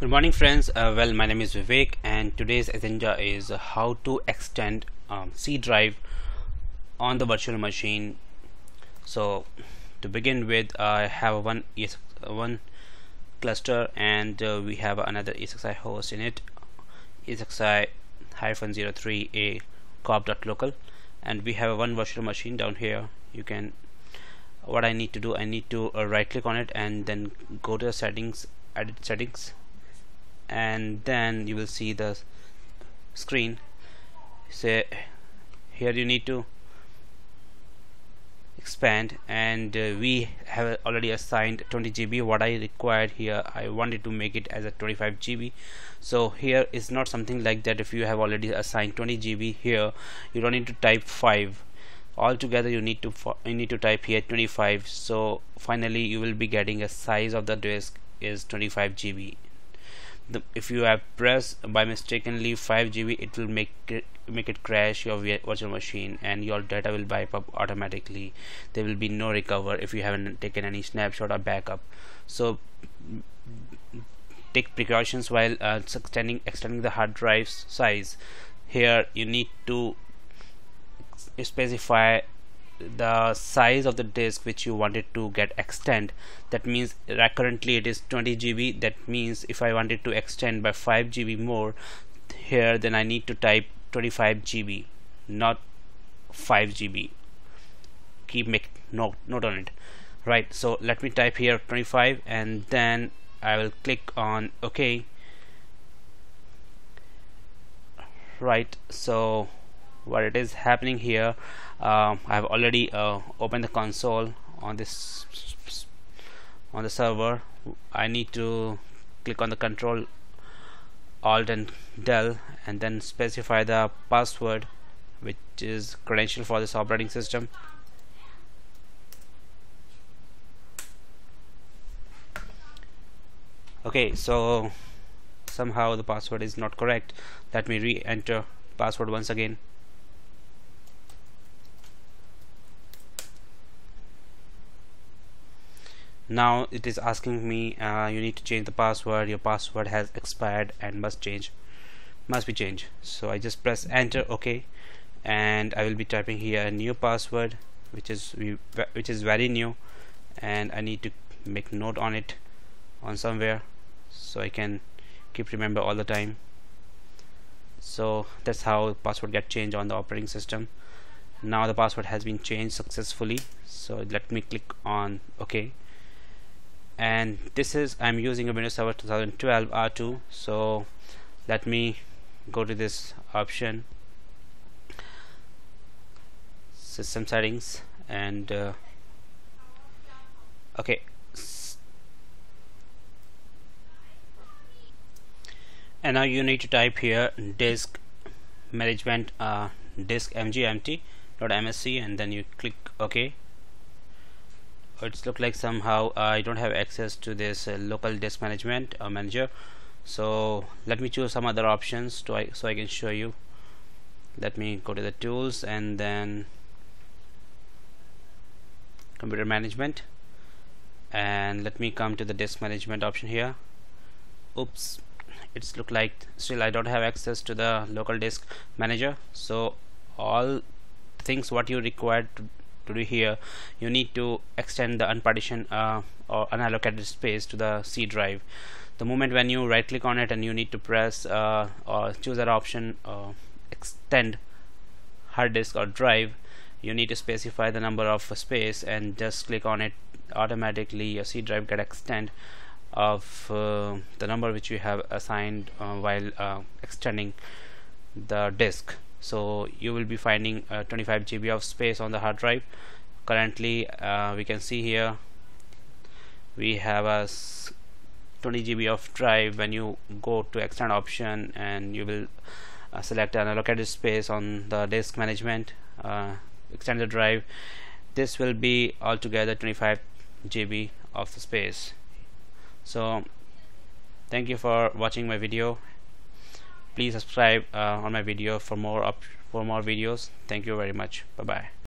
Good morning friends, uh, well my name is Vivek and today's agenda is how to extend um, C drive on the virtual machine. So to begin with I have one ES one cluster and uh, we have another ESXi host in it. ESXi hyphen 03a corp.local and we have one virtual machine down here. You can what I need to do I need to uh, right click on it and then go to the settings edit settings and then you will see the screen. Say here you need to expand and uh, we have already assigned 20 GB what I required here I wanted to make it as a 25 GB so here is not something like that. If you have already assigned 20 GB here you don't need to type 5 altogether you need to you need to type here 25 so finally you will be getting a size of the disk is 25 GB the, if you have pressed by mistakenly 5 GB it will make it make it crash your virtual machine and your data will wipe up automatically. There will be no recover if you haven't taken any snapshot or backup. So take precautions while uh, extending extending the hard drive size. Here you need to specify the size of the disk which you wanted to get extend that means currently it is 20 GB that means if I wanted to extend by 5 GB more here then I need to type 25 GB not 5 GB keep make note note on it. Right so let me type here 25 and then I will click on OK right so what it is happening here. Uh, I have already uh, opened the console on this on the server. I need to click on the control alt and del and then specify the password which is credential for this operating system. Okay so somehow the password is not correct. Let me re-enter password once again now it is asking me uh, you need to change the password. Your password has expired and must change must be changed. So I just press enter OK. And I will be typing here a new password which is which is very new. And I need to make note on it on somewhere so I can keep remember all the time. So that's how password get changed on the operating system. Now the password has been changed successfully. So let me click on OK and this is I'm using a Windows Server 2012 R2 so let me go to this option. System settings and uh, okay. And now you need to type here disk management uh, disk mgmt.msc and then you click OK it's look like somehow I don't have access to this uh, local disk management uh, manager. So let me choose some other options to I, so I can show you. Let me go to the tools and then computer management. And let me come to the disk management option here. Oops. It's look like still I don't have access to the local disk manager. So all things what you require to to do here you need to extend the unpartitioned uh, or unallocated space to the C drive. The moment when you right click on it and you need to press uh, or choose that option uh, extend hard disk or drive you need to specify the number of space and just click on it automatically your C drive get extend of uh, the number which you have assigned uh, while uh, extending the disk so you will be finding uh, 25 GB of space on the hard drive. Currently uh, we can see here we have a 20 GB of drive. When you go to extend option and you will uh, select unallocated space on the disk management uh, extend the drive this will be altogether 25 GB of the space. So thank you for watching my video please subscribe uh, on my video for more up for more videos. Thank you very much. Bye bye